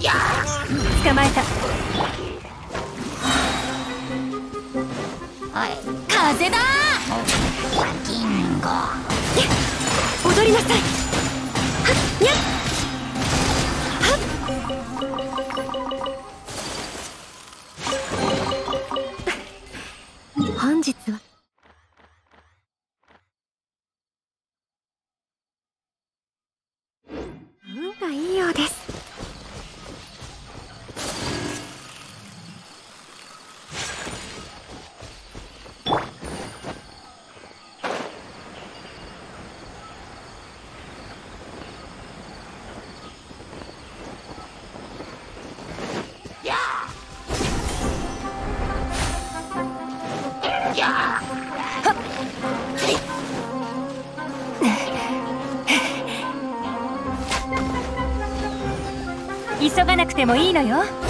捕まえた。風だてもいいのよ。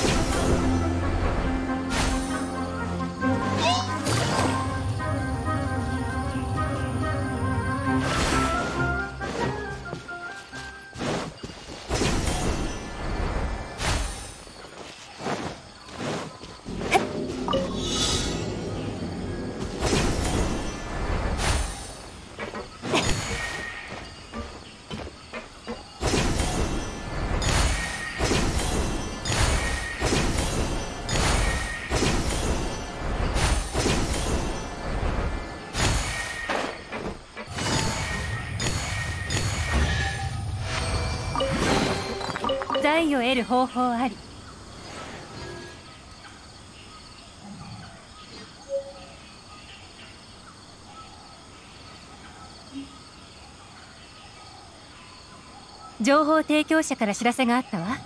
財を得る方法あり。情報提供者から知らせがあったわ。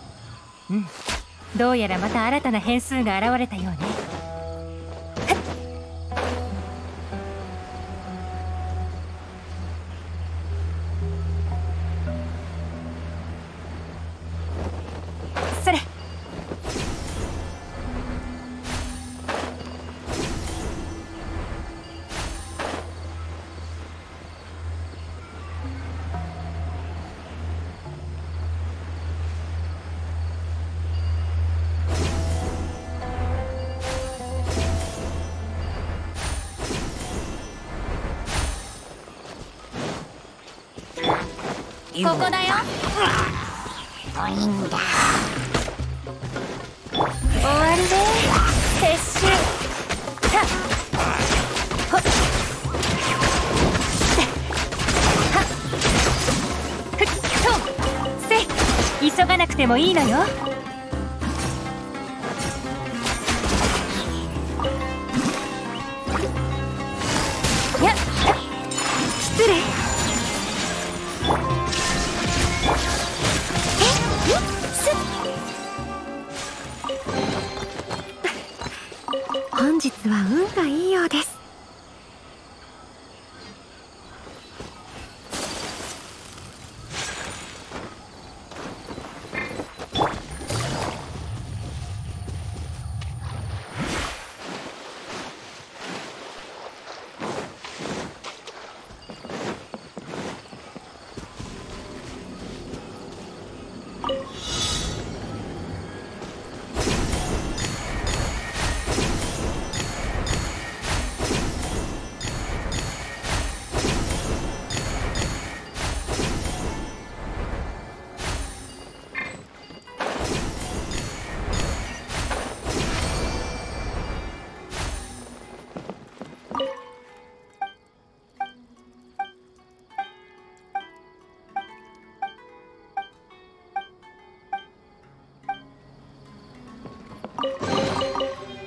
うん。どうやらまた新たな変数が現れたようねここだよ。ポインだ終わりで撤収。急がなくてもいいのよ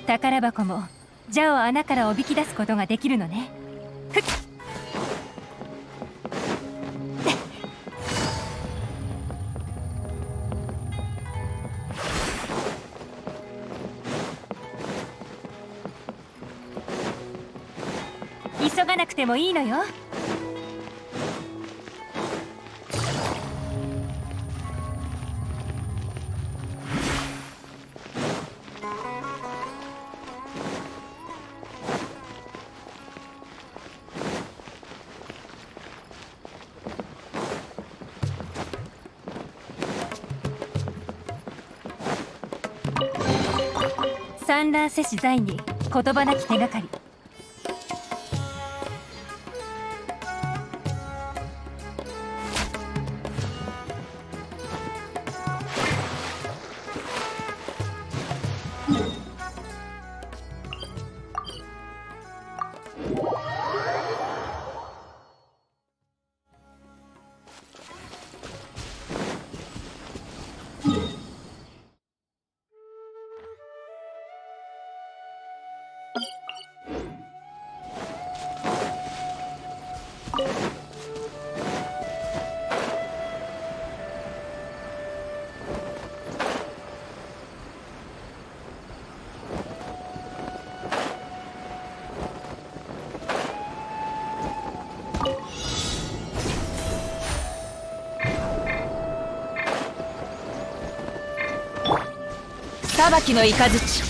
宝箱もジャを穴からおびき出すことができるのね。ふっ。急がなくてもいいのよ。産卵世子在に言葉なき手がかり。裁きの雷。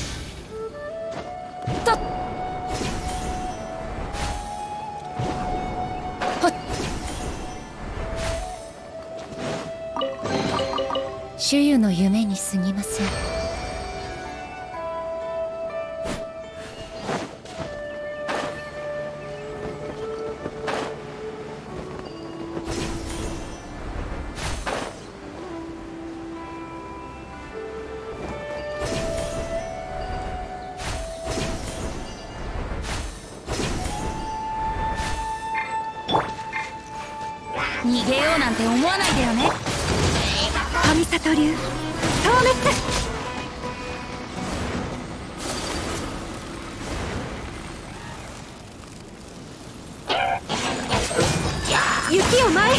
雪を前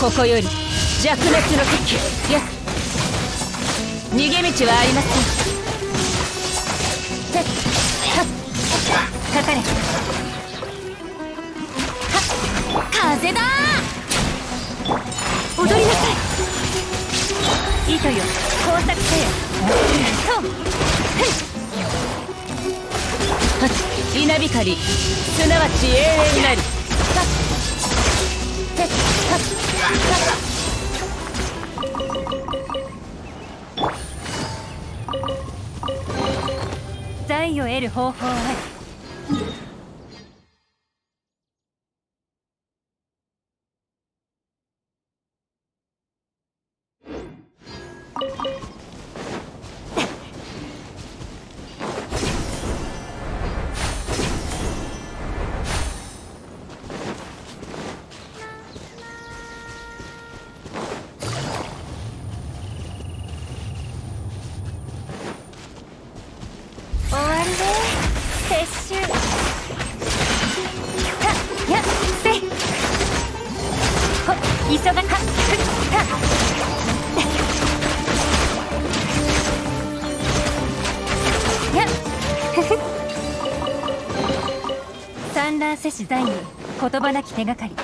ここより弱熱の敵や逃げ道はありませんてはっかかれ。風だ。踊りなさい。糸よ工作せよそうはっ。稲光すなわち永遠なり財を得る方法ある手がかり。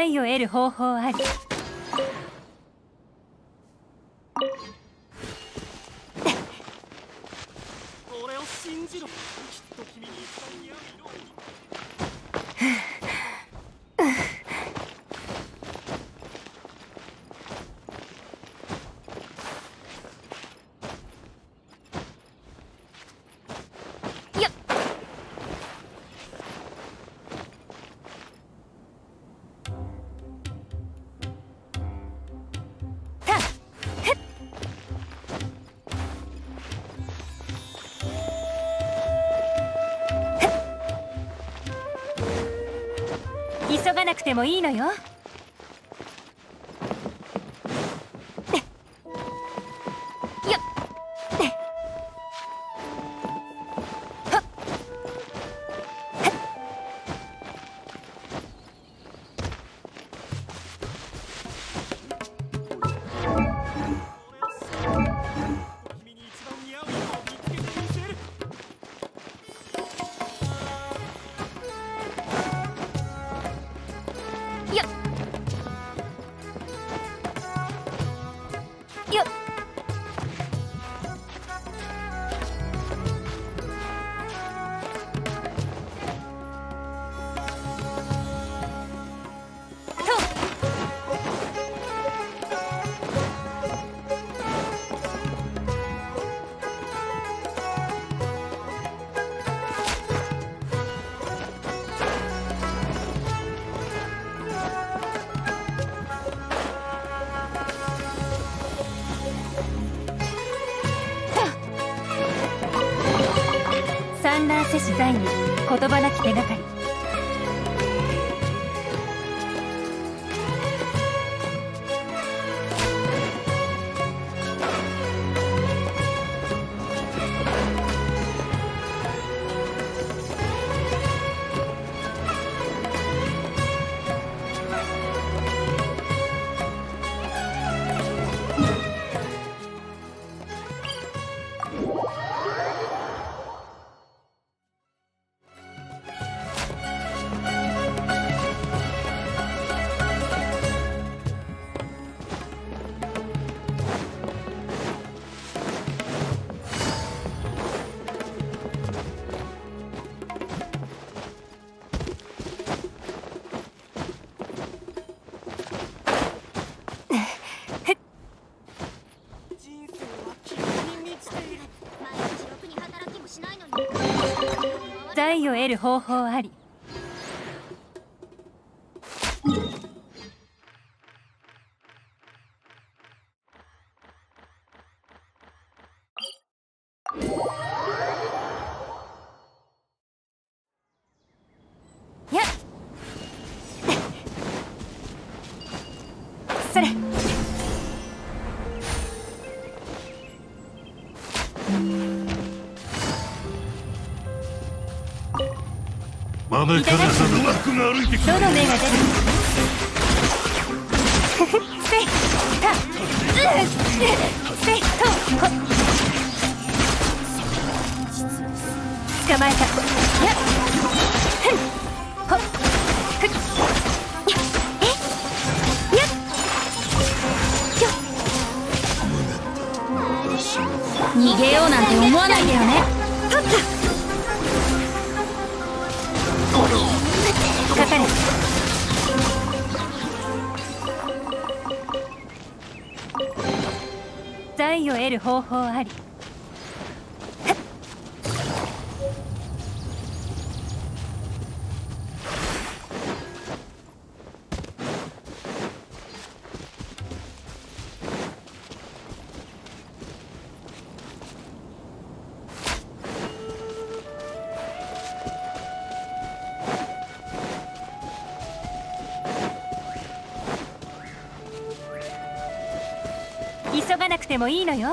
愛を得る方法ありてもいいのよ。よばなき手がかり。得る方法あり。豆からさの枠が歩いてきどの目が出るせいたうせいとほ捕まえたやふんほふっやえやっよ逃げようなんて思わないでよね。取った愛を得る方法あり。もいいのよ。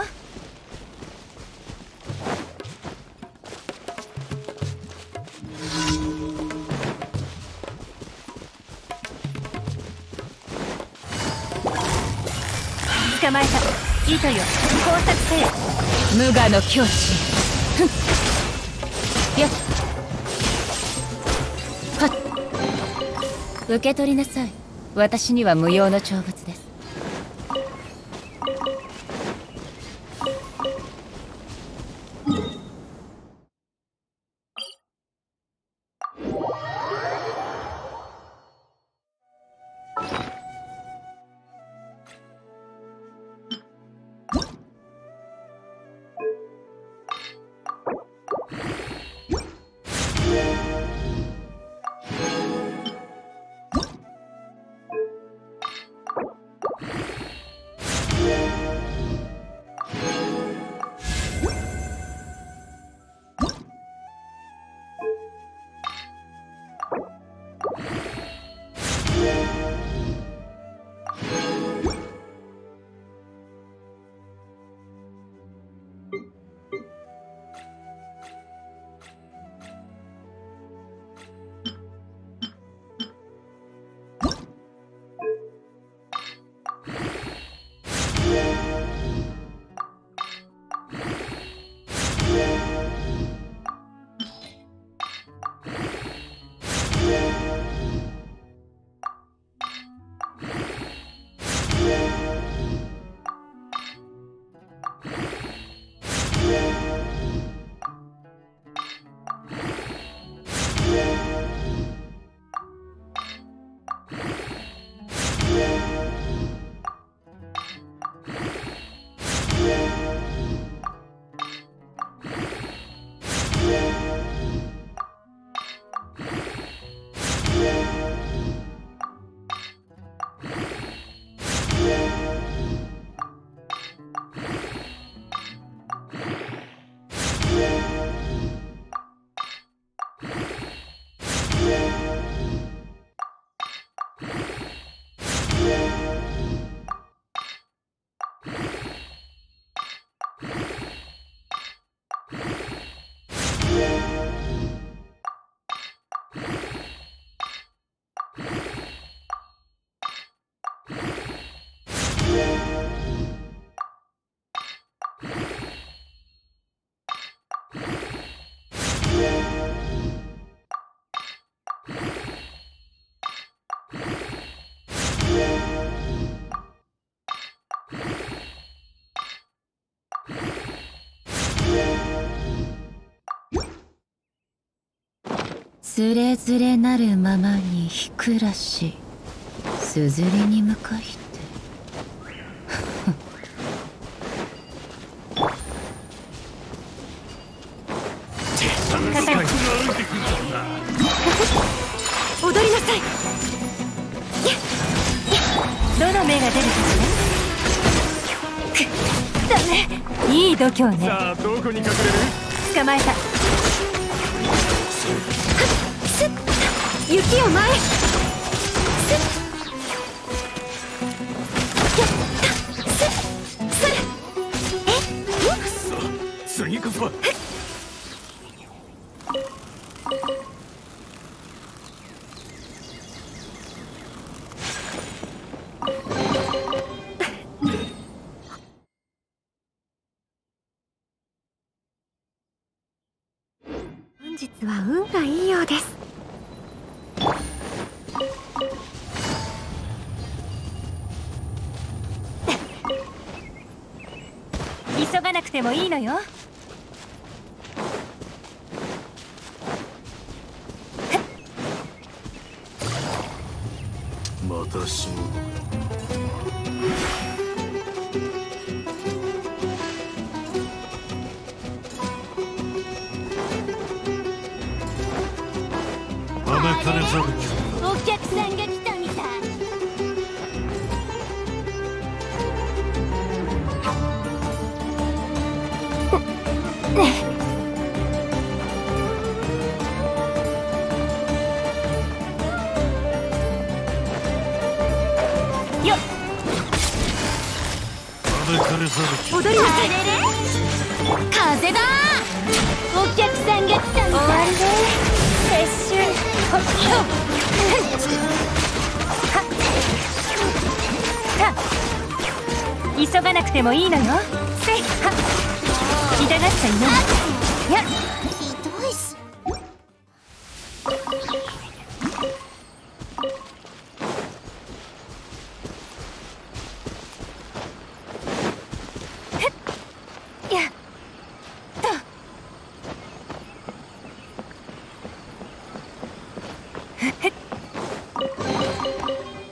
捕まえた。糸よ。工作せよ。無我の境地。ふんやっ。はっ。受け取りなさい。私には無用の長物ですつれづれなるままにひくらしすずりに向かいて。踊りなさいどの目が出る。かしらダメいい度胸ねさあどこに隠れる。捕まえた雪を前本日は運がいいようです。てもいいのよ。もいいのよ。せいはっ痛がっちゃいな。いや。ひどいしやっと。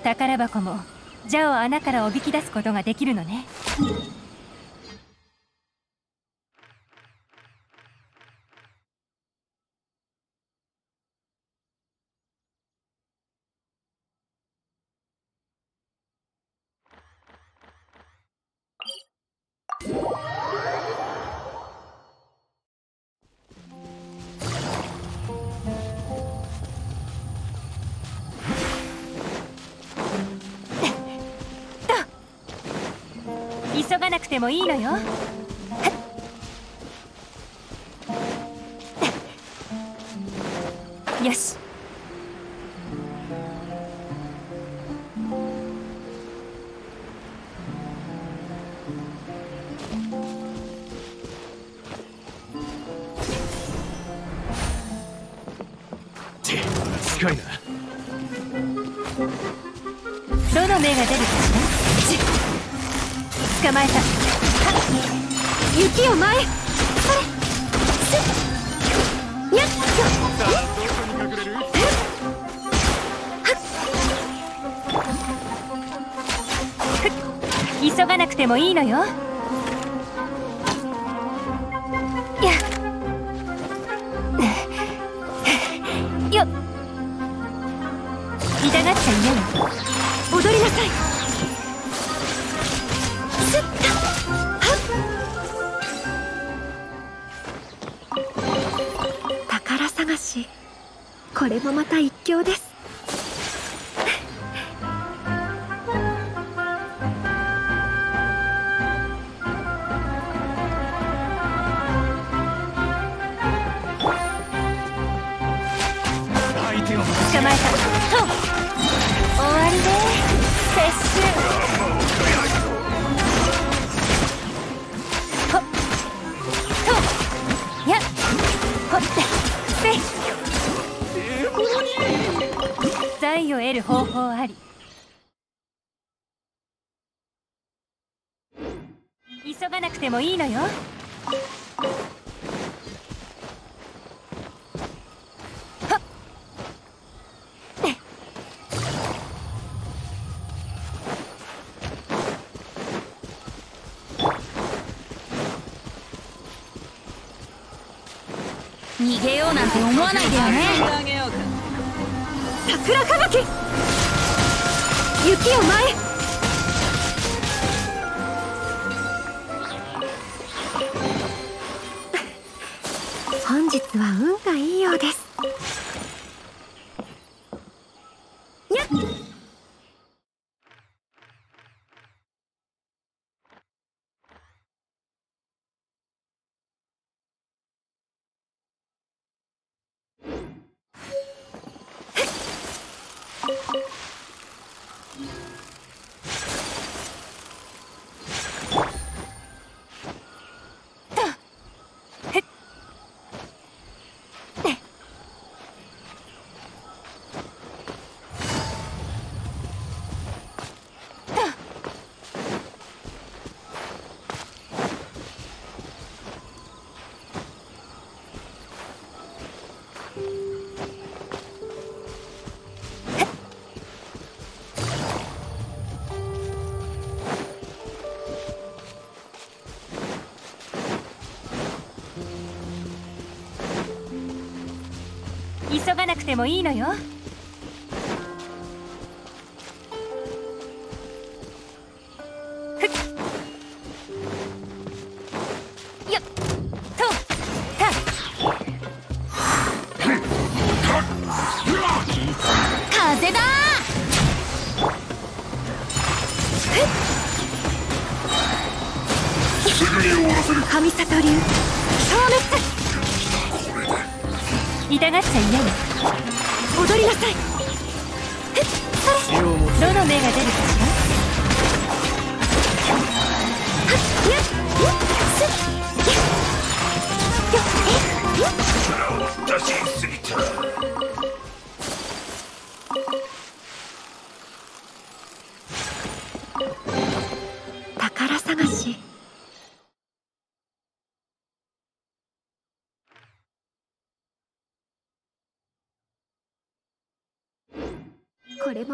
宝箱もジャを穴からおびき出すことができるのね。てもいいのよ。よいのよ。相手を捕まえた。と終わりね撤収ほっとやっほってせい財を得る方法あり急がなくてもいいのよ思わないでよね。桜吹雪。雪を前なくてもいいのよ。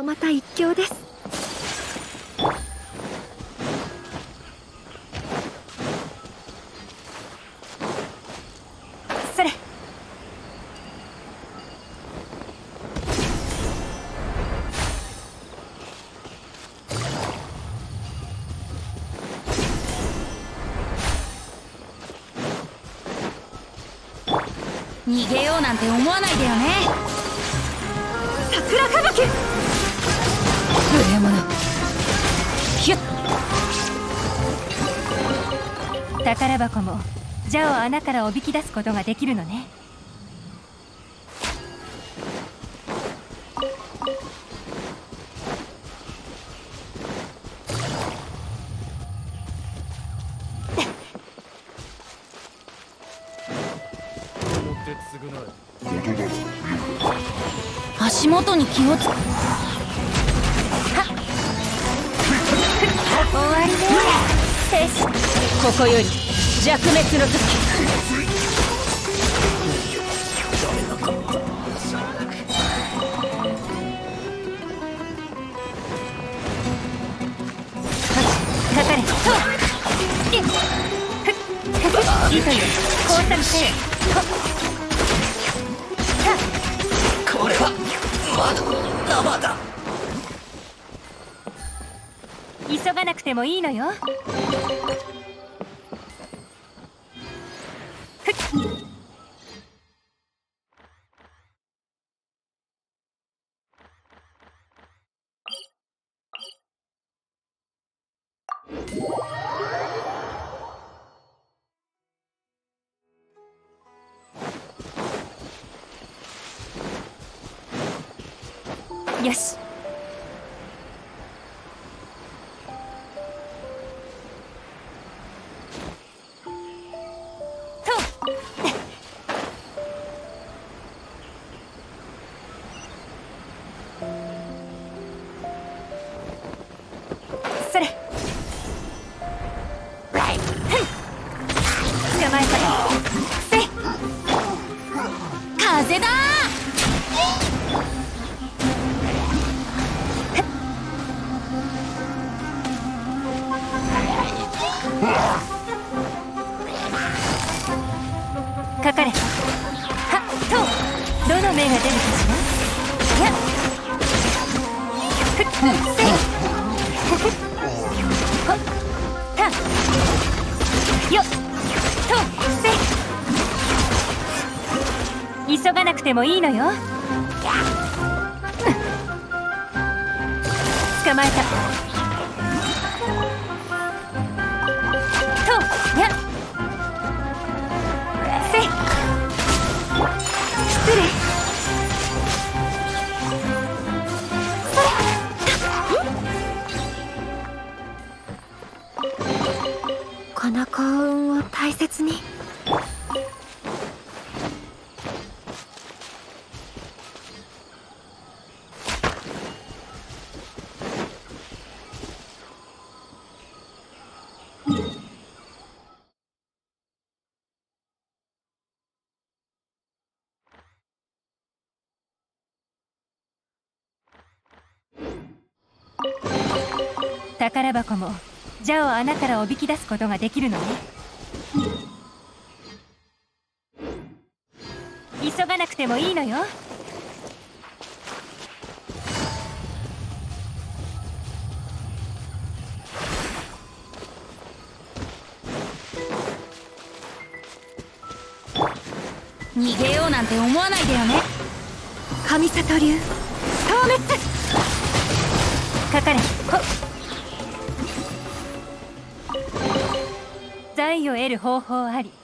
もまた一興です。逃げようなんて思わないでよね。宝箱もジャを穴からおびき出すことができるのね。に気をつ終わりねここより弱滅の時。かかれといっふっふっいいとよ降参せよはっさあこれはまだ生だ急がなくてもいいのよ風だ。かかれ。はっとどの目が出るかしら。や。っ。急がなくてもいいのよ。捕まえた。宝箱もジャを穴からおびき出すことができるのね。急がなくてもいいのよ。逃げようなんて思わないでよね。神里流消滅。かかれ。ほ愛を得る方法あり。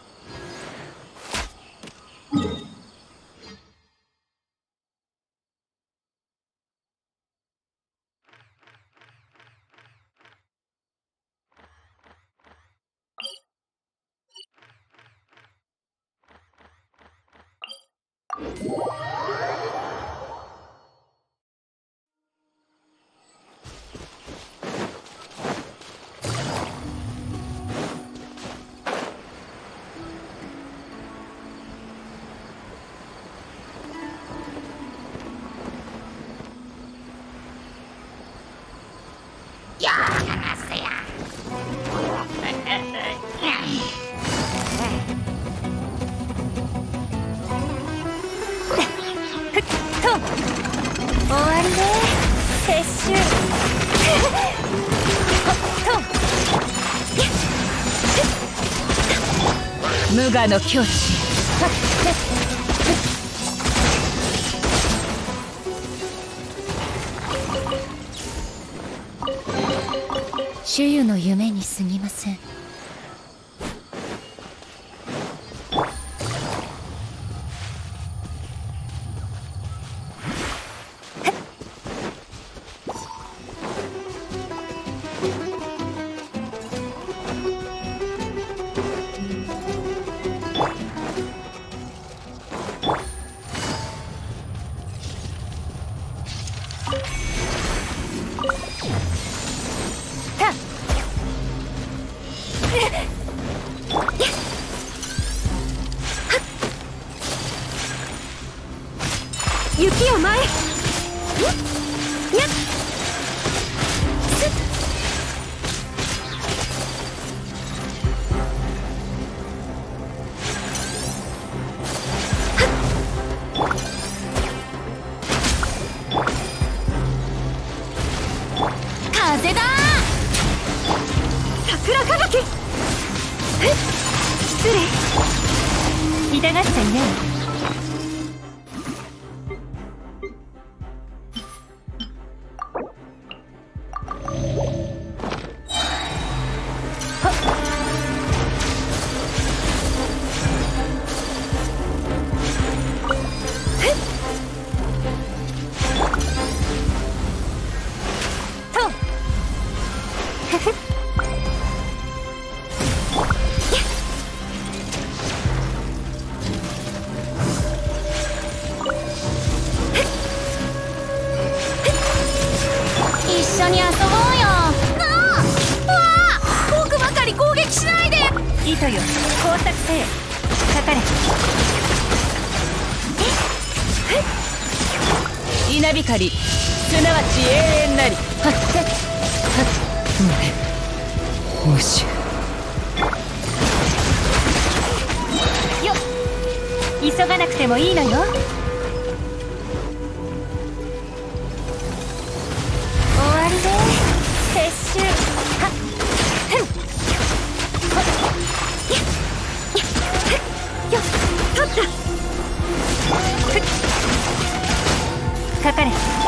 無我の境地。隙を前かかれ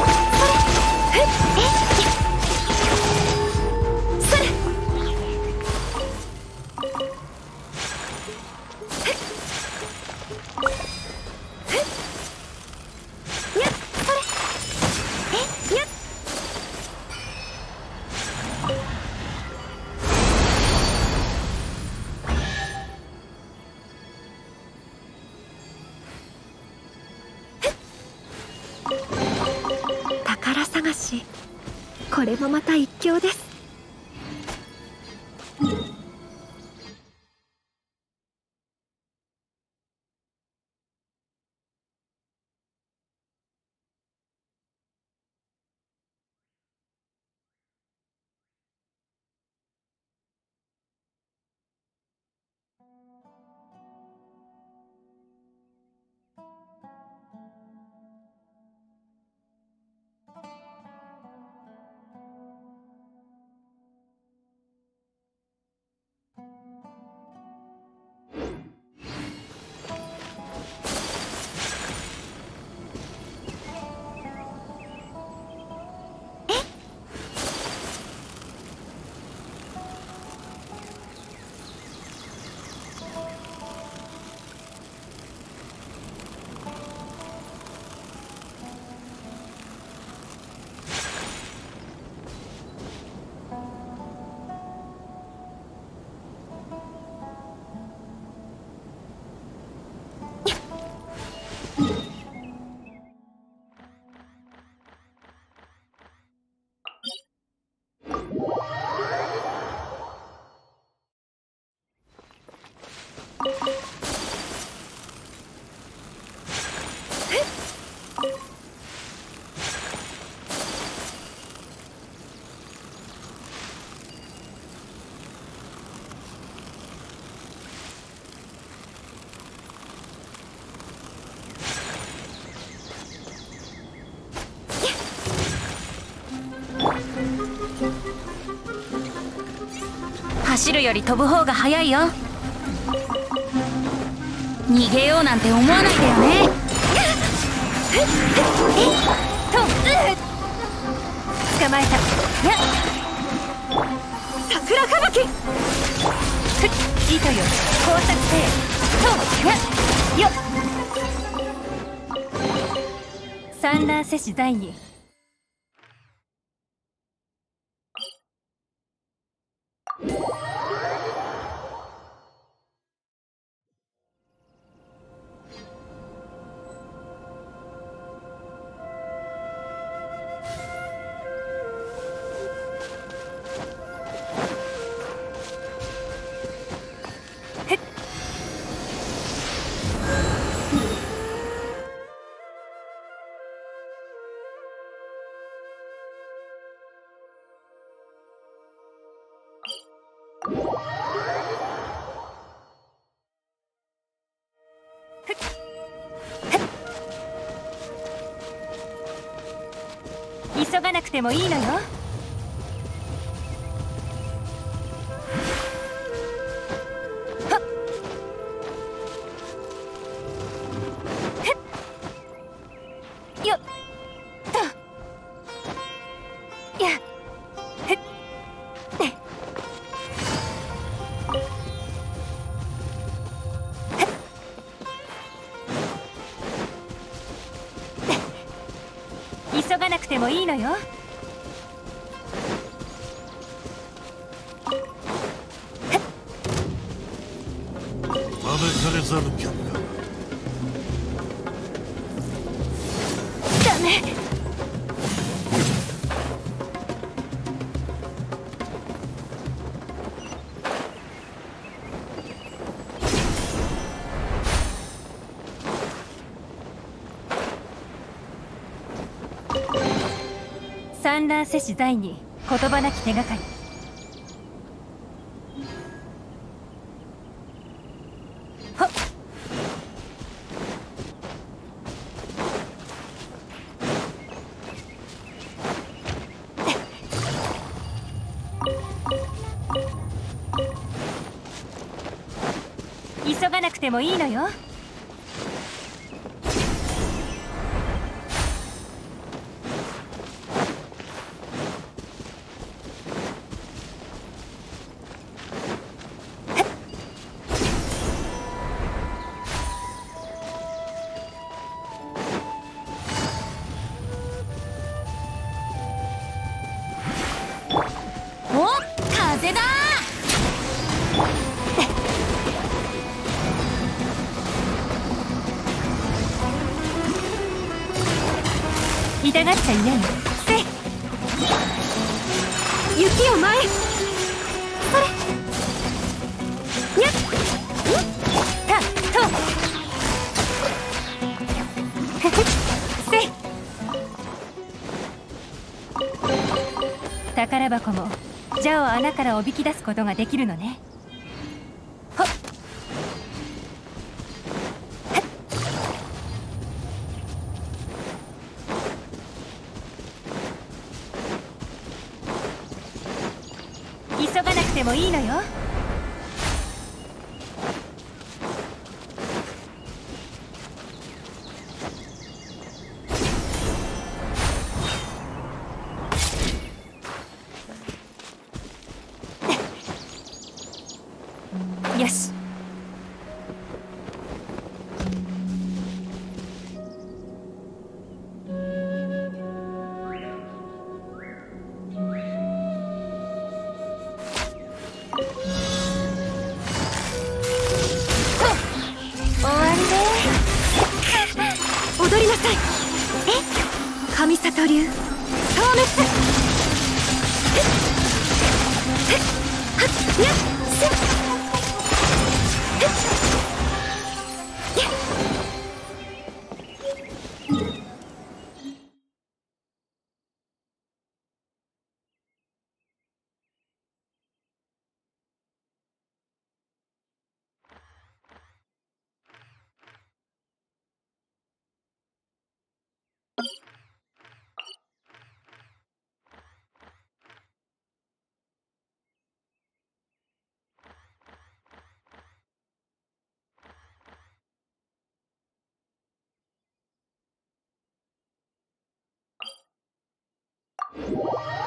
走るより飛ぶ方が早いよ。逃げようなんて思わないでよね。と捕まえた。桜吹雪。糸よ。光沢とよサンラーセ取第2てもいいのよ。急がなくてもいいのよ産卵せし在に言葉なき手がかり。はっ。急がなくてもいいのよ。痛がっちゃいないせい。雪を前それ。にゃっ。たと。ふ ふせい。宝箱もジャを穴からおびき出すことができるのね。Whoa!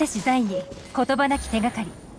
産卵せし財に言葉なき手がかり。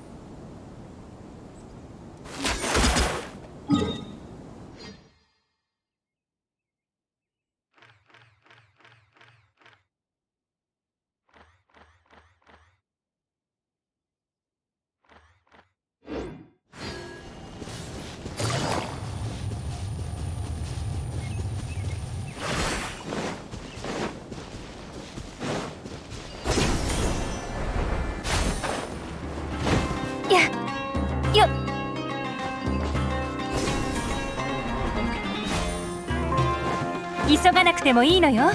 急がなくてもいいのよ。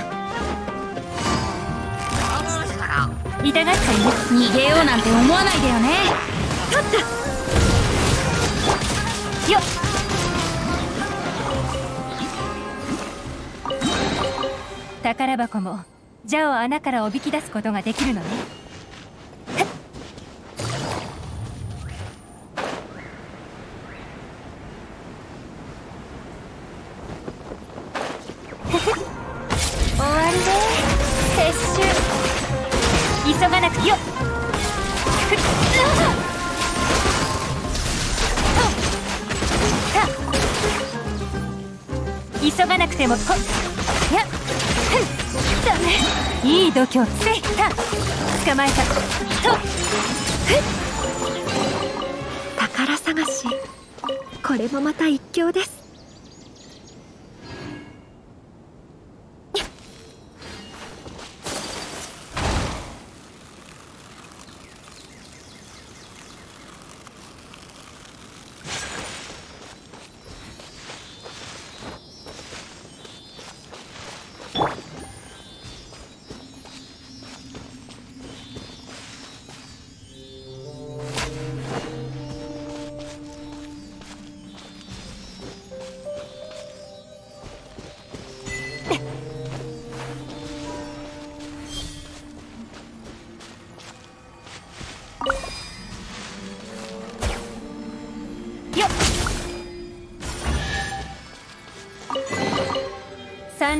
痛がった逃げようなんて思わないでよね。取ったよっ。宝箱も蛇を穴からおびき出すことができるのねメい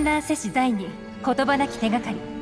産卵せし財に言葉なき手がかり。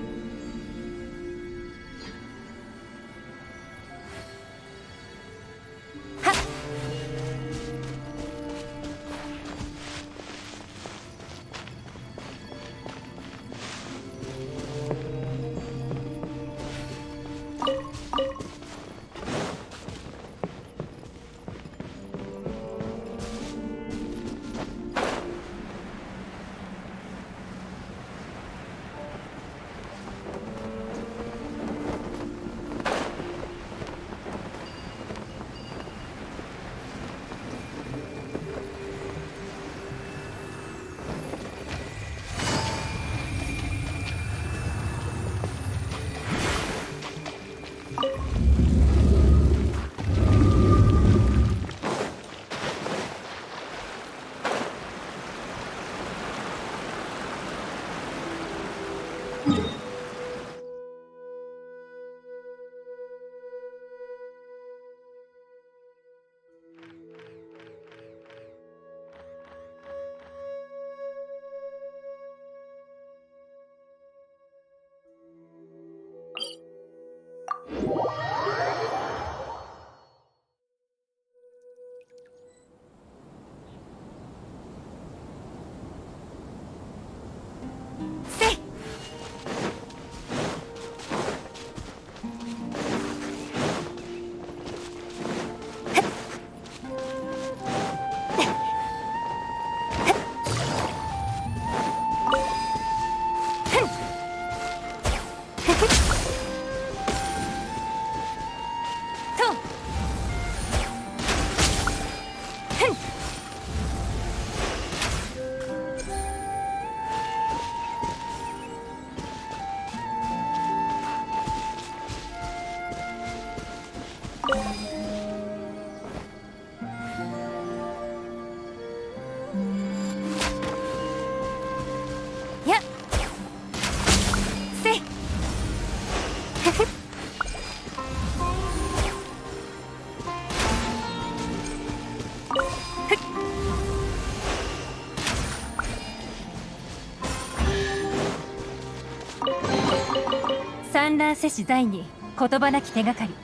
瀬市在に言葉なき手がかり。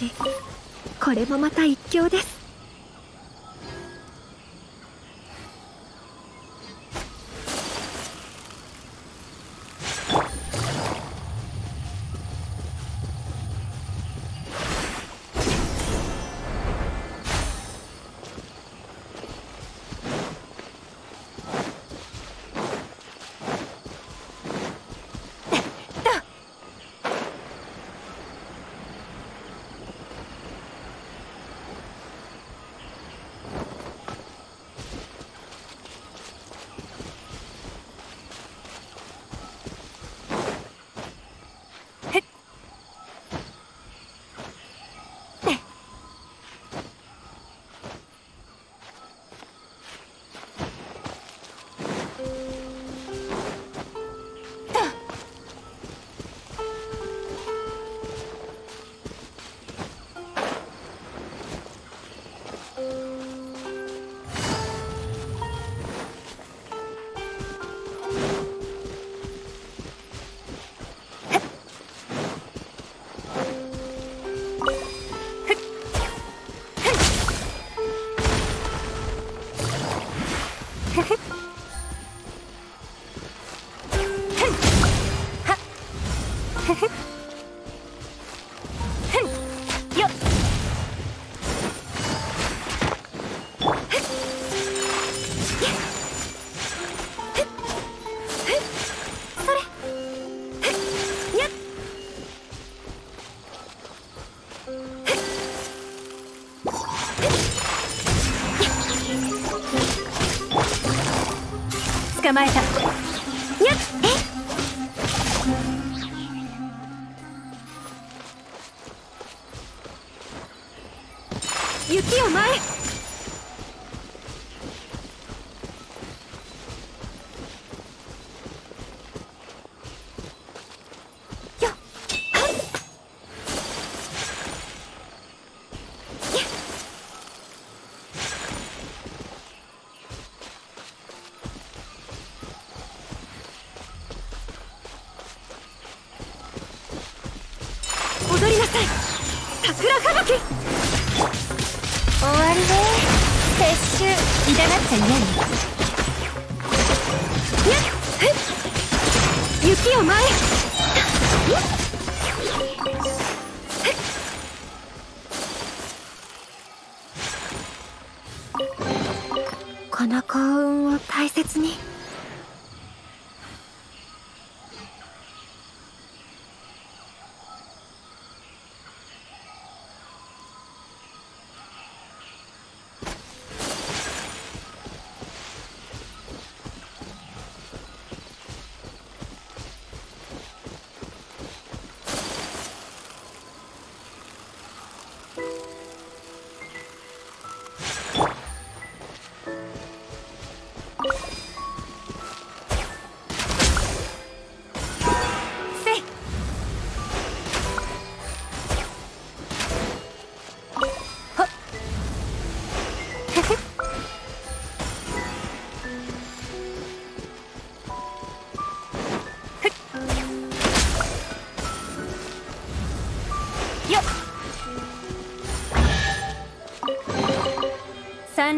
しこれもまた一興です。捕まえた。にゃっえ？雪を前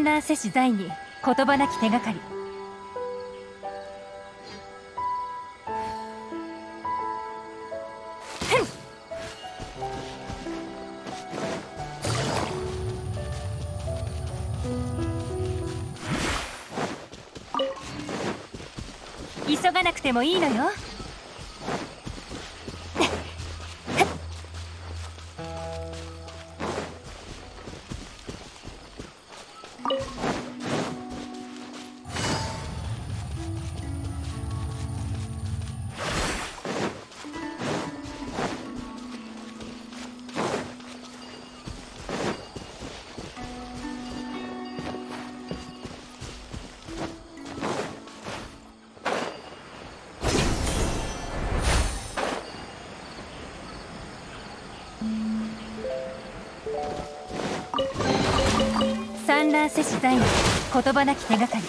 産卵せし財に言葉なき手がかり。急がなくてもいいのよ言葉なき手がかり。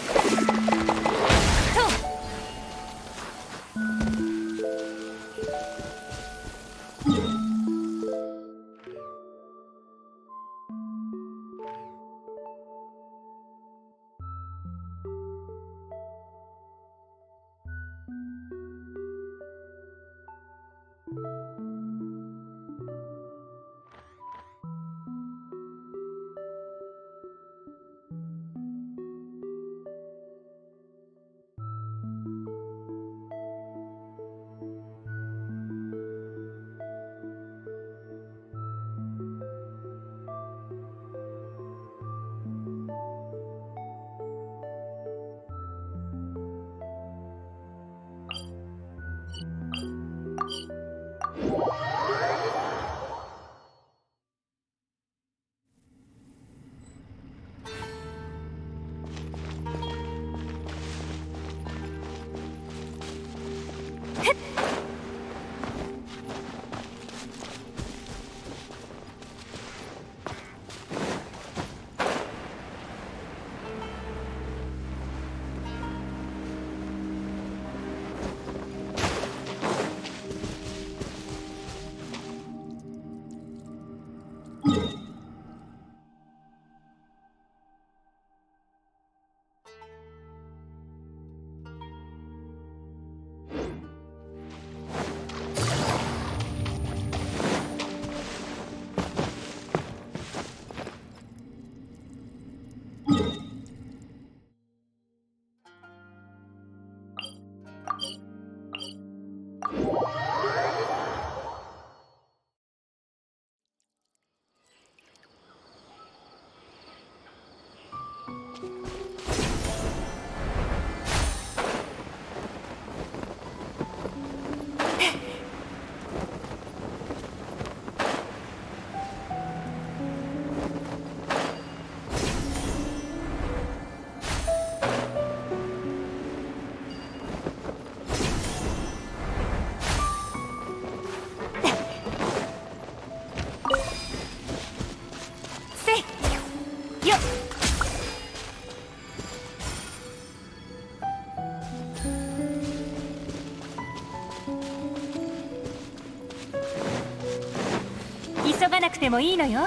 がなくてもいいのよ。